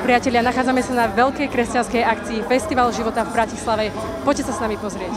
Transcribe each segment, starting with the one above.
Priatelia, nachádzame sa na veľkej kresťanskej akcii Festival života v Bratislave. Poďte sa s nami pozrieť.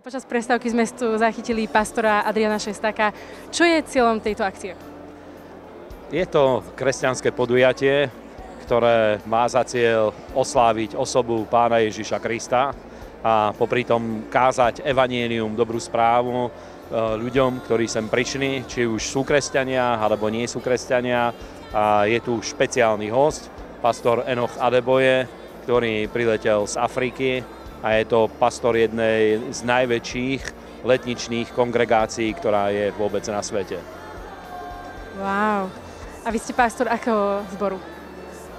Počas prestávky sme tu zachytili pastora Adriana Šestáka. Čo je cieľom tejto akcie? Je to kresťanské podujatie, ktoré má za cieľ osláviť osobu pána Ježiša Krista a popri tom kázať evanielium, dobrú správu e, ľuďom, ktorí sem prišli, či už sú kresťania alebo nie sú kresťania. A je tu špeciálny host, pastor Enoch Adeboje, ktorý priletel z Afriky a je to pastor jednej z najväčších letničných kongregácií, ktorá je vôbec na svete. Wow. A vy ste pastor akého zboru?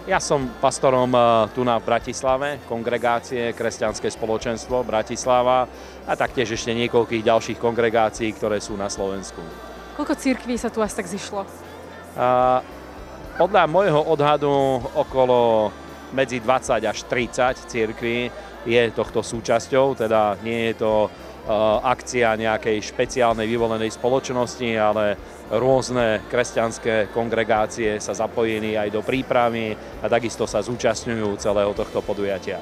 Ja som pastorom eh, tu na Bratislave, kongregácie Kresťanské spoločenstvo Bratislava a taktiež ešte niekoľkých ďalších kongregácií, ktoré sú na Slovensku. Koľko církví sa tu asi tak zišlo? A podľa môjho odhadu okolo medzi 20 až 30 církví je tohto súčasťou, teda nie je to e, akcia nejakej špeciálnej vyvolenej spoločnosti, ale rôzne kresťanské kongregácie sa zapojili aj do prípravy a takisto sa zúčastňujú celého tohto podujatia.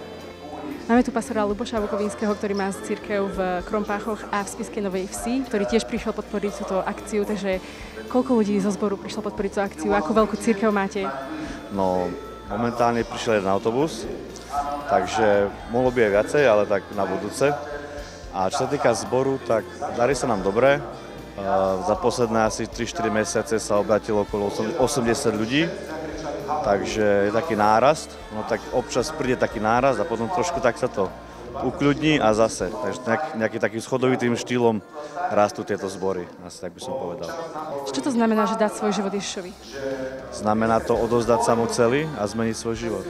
Máme tu pastora Luboša Vukovinského, ktorý má z církev v Krompáchoch a v Spiskej Novej Vsi, ktorý tiež prišiel podporiť túto akciu, takže koľko ľudí zo zboru prišlo podporiť túto akciu? Akú veľkú církev máte? No, momentálne prišiel jeden autobus, takže mohlo by aj viacej, ale tak na budúce. A čo sa týka zboru, tak darí sa nám dobre. Za posledné asi 3-4 mesiace sa obratilo okolo 80 ľudí, takže je taký nárast. No tak občas príde taký nárast a potom trošku tak sa to ukľudní a zase. Takže nejak, nejaký takým schodovitým štýlom rastú tieto zbory, asi tak by som povedal. Čo to znamená, že dať svoj život Ježišovi? Znamená to odozdať sa mu celý a zmeniť svoj život.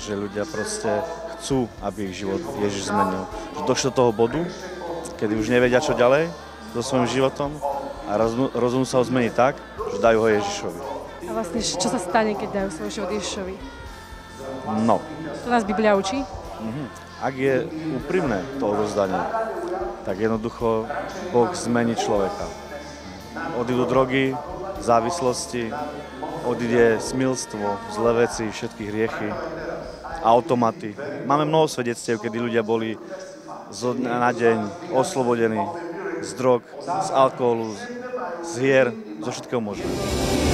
Že ľudia proste chcú, aby ich život Ježiš zmenil. Že došlo do toho bodu, kedy už nevedia, čo ďalej so svojím životom a rozum sa ho zmeniť tak, že dajú ho Ježišovi. A vlastne, čo sa stane, keď dajú svoj život Ježišovi? No. To nás Biblia učí? Mhm. Ak je úprimné to odozdanie, tak jednoducho Boh zmení človeka. Odídu drogy, závislosti, odíde smilstvo, zlé veci, všetky hriechy, automaty. Máme mnoho svedectiev, kedy ľudia boli zo dňa na deň oslobodení z drog, z alkoholu, z hier, zo všetkého možného.